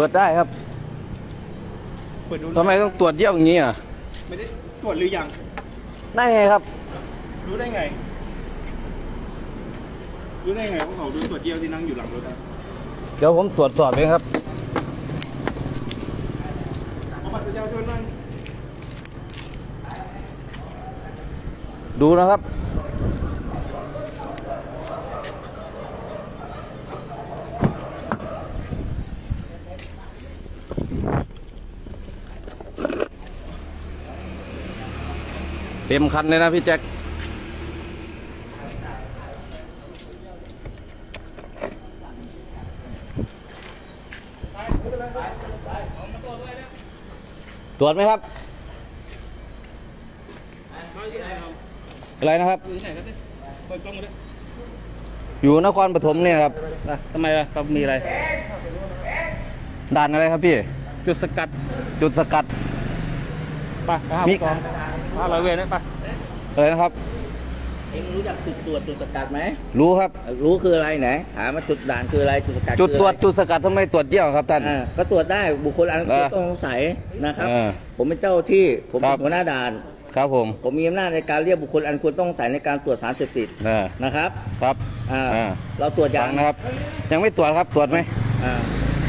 เปิดได้ครับเปิดดูทำไมต้องตรวจเยี่ยวอย่างนี้อะ ไม่ได้ตรวจหรือยัง ได้ไงครับ รู้ได้ไง รู้ได้ไงว่าเขาดูตรวจเยี่ยวที่นั่งอยู่หลังรถอะเดี๋ยวผมตรวจสอบเองครับ เอาบัตรประชาชนมาดูนะครับ เต็มคันเลยนะพี่แจ็คตรวจไหมครับ อะไรนะครับ อยู่ที่ไหนครับเนี่ยเปิดกล้องมาด้วยอยู่นครปฐมเนี่ยครับอะทำไมอะเรามีอะไร ด่านอะไรครับพี่ จุดสกัด จุดสกัด ไปไปหามีผู้กอง ห้าร้อยเวรนะไปอะไรนะครับ เองรู้จักจุดตรวจจุดสกัดไหมรู้ครับ รู้คืออะไรไหนถามว่าจุดด่านคืออะไรจุดสกัดจุดคือตรวจอะไรจุดสกัดทำไมตรวจเยี่ยวครับท่านอ่าก็ตรวจได้บุคคลอันเหรอต้องสงสัยนะครับเออผมเป็นเจ้าที่ผมครัเป็นบหัวหน้าด่านครับผมผมมีอำนาจในการเรียกบุคคลอันควรต้องสงสัยในการตรวจสารเสพติดเออนะครับ ครับอ่าอ่าเราตรวจยัฟังงนะครับ ยังไม่ตรวจครับตรวจไหมอ่า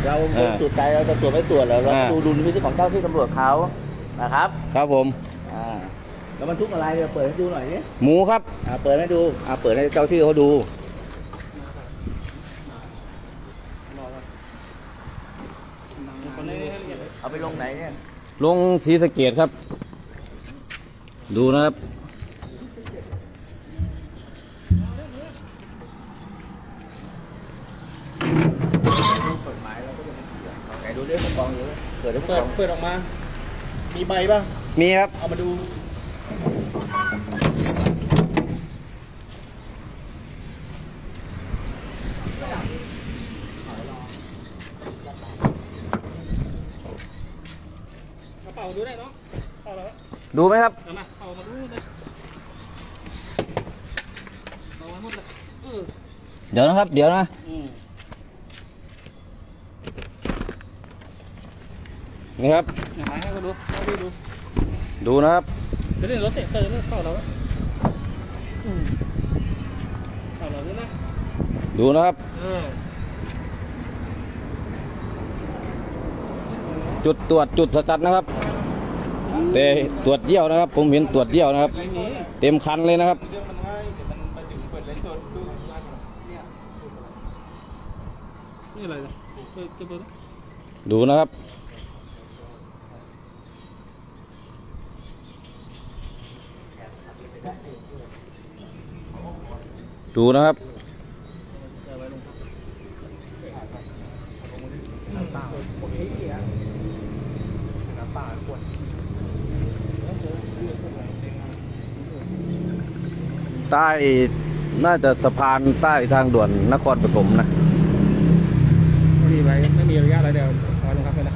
เราเออสุดใจเราจะตรวจไม่ตรวจเราเราอ่าดูดุลพินิจของเจ้าที่ตำรวจเขานะครับ ครับผมอ่า แล้วมันทุกอะไรเดี๋ยวเปิดให้ดูหน่อยนี่หมูครับอ่าเปิดให้ดูอ่าเปิดให้เจ้าที่เขาดูคนนี้ให้ละเอียดเลยเอาไปลงไหนเนี่ยลงศรีสะเกดครับ ดูนะครับไหนดูดิผู้กองอยู่เปิดให้ผู้เปิกดองเปิดออกมา มีใบป่ะมีครับ เอามาดู กระเป๋าดูได้เนาะเอาแล้วดูไหมครับเอามาเอามาดูเลยเอามาหมดเลยเออเดี๋ยวนะครับ เดี๋ยวนะอืมนี่ครับอย่าหายให้เขาดูเขาดูดูดูนะครับเดี๋ยวนี้รถเตะเตะรถเข้าเราแล้วอืมเข้าเราด้วยนะดูนะครับเออจุดตรวจจุดสกัดนะครับ ต่ตรวจเยี่ยวนะครับ ผมเห็นตรวจเยี่ยวนะครับ เต็มคันเลยนะครับดูนะครับดูนะครับ ใต้น่าจะสะพานใต้ทางด่วนนครปฐมนะไม่มีอะไรไม่มีระยะอะไรเดียวเอาลงครับไปนะ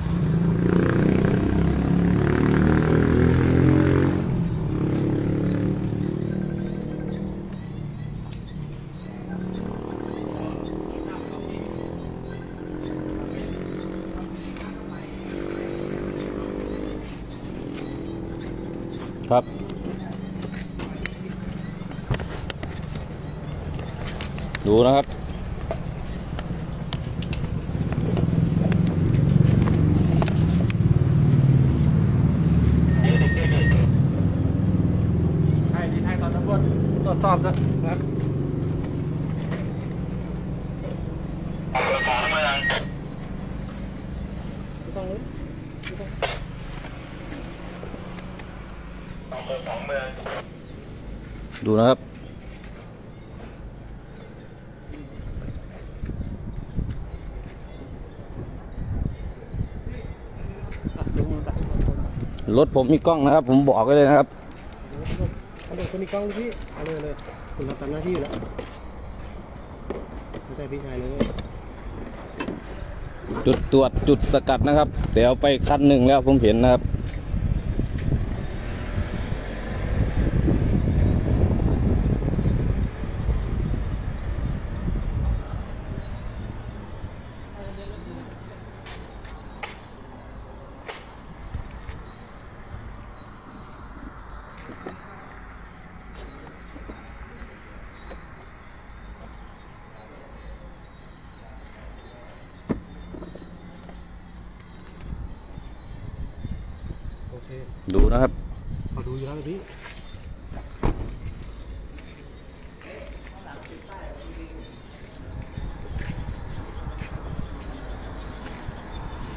ครับดูนะครับ ให้ให้ตอนตำรวจตรวจสอบนะครับ ต้องรู้ ดูนะครับ อะดูมือตัด รถผมมีกล้องนะครับ ผมบอกไว้เลยนะครับเอาดูคนมีกล้องพี่เอาเลยเลยคุณทำตามหน้าที่อยู่แล้วไม่ใช่พี่ชายเลยจุดตรวจจุดสกัดนะครับ เดี๋ยวไปคันหนึ่งแล้วผมเห็นนะครับ ดูนะครับเขาดูอยู่แล้วพี่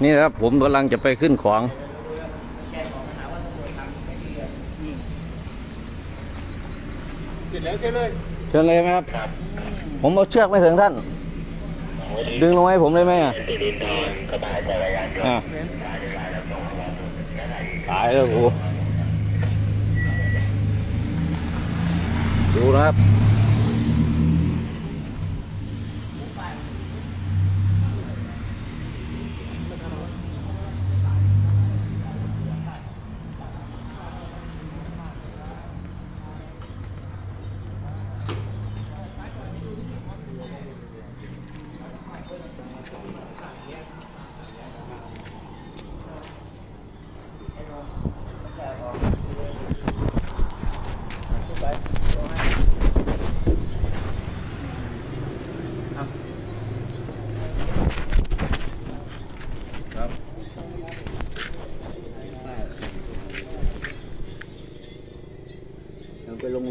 นี่นะครับผมกำลังจะไปขึ้นของ เสร็จแล้วใช่เลยเชิญเลยไหมครับ ผมเอาเชือกไม่ถึงท่าน ดึงลงให้ผมเลยไหมอะอะ ตายแล้วกูดูนะครับ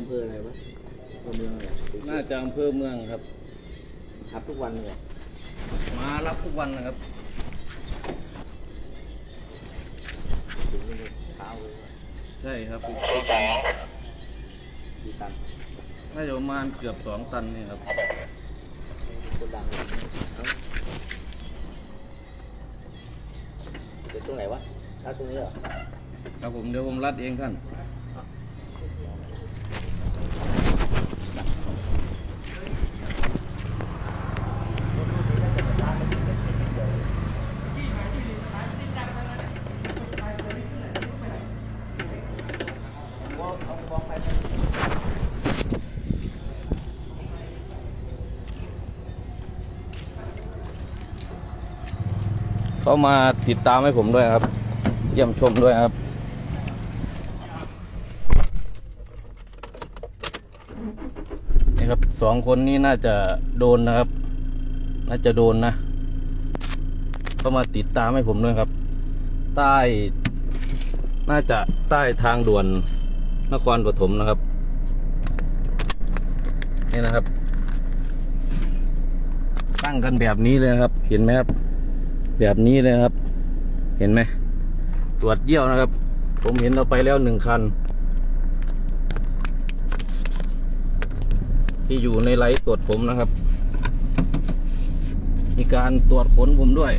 ำเภออะไรวะอำเภอเมืองอะไรน่าจะอำเภอเมืองครับครับทุกวันเลยมารับทุกวันนะครับถึงเช้าเลยใช่ครับดีตันน่าจะประมาณเกือบสองตันนี่ครับคนดังเลยเอ้าเดี๋ยวตรงไหนวะถ้าตรงนี้เหรอครับผมเดี๋ยวผมรัดเองท่าน เข้ามาติดตามให้ผมด้วยครับ เยี่ยมชมด้วยครับนี่ครับสองคนนี้น่าจะโดนนะครับ น่าจะโดนนะ เข้ามาติดตามให้ผมด้วยครับ ใต้ น่าจะใต้ทางด่วนนครปฐมนะครับ นี่นะครับ ตั้งกันแบบนี้เลยนะครับ เห็นไหมครับ แบบนี้เลยครับ เห็นไหมตรวจเยี่ยวนะครับ ผมเห็นเอาไปแล้วหนึ่งคัน ที่อยู่ในไลฟ์สดผมนะครับ มีการตรวจขนผมด้วย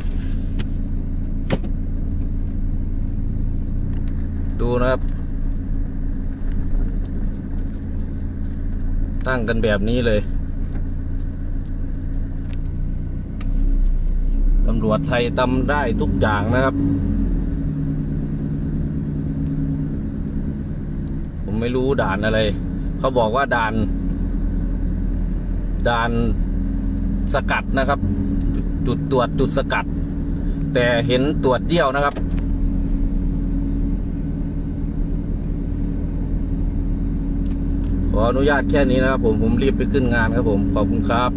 ดูนะครับ ตั้งกันแบบนี้เลยำรวจไทยทำได้ทุกอย่างนะครับ ผมไม่รู้ด่านอะไร เขาบอกว่าด่าน ด่านสกัดนะครับ จุดตรวจจุดสกัด แต่เห็นตรวจเดี่ยวนะครับขออนุญาตแค่นี้นะครับผมผมรีบไปขึ้นงานครับผม ขอบคุณครับ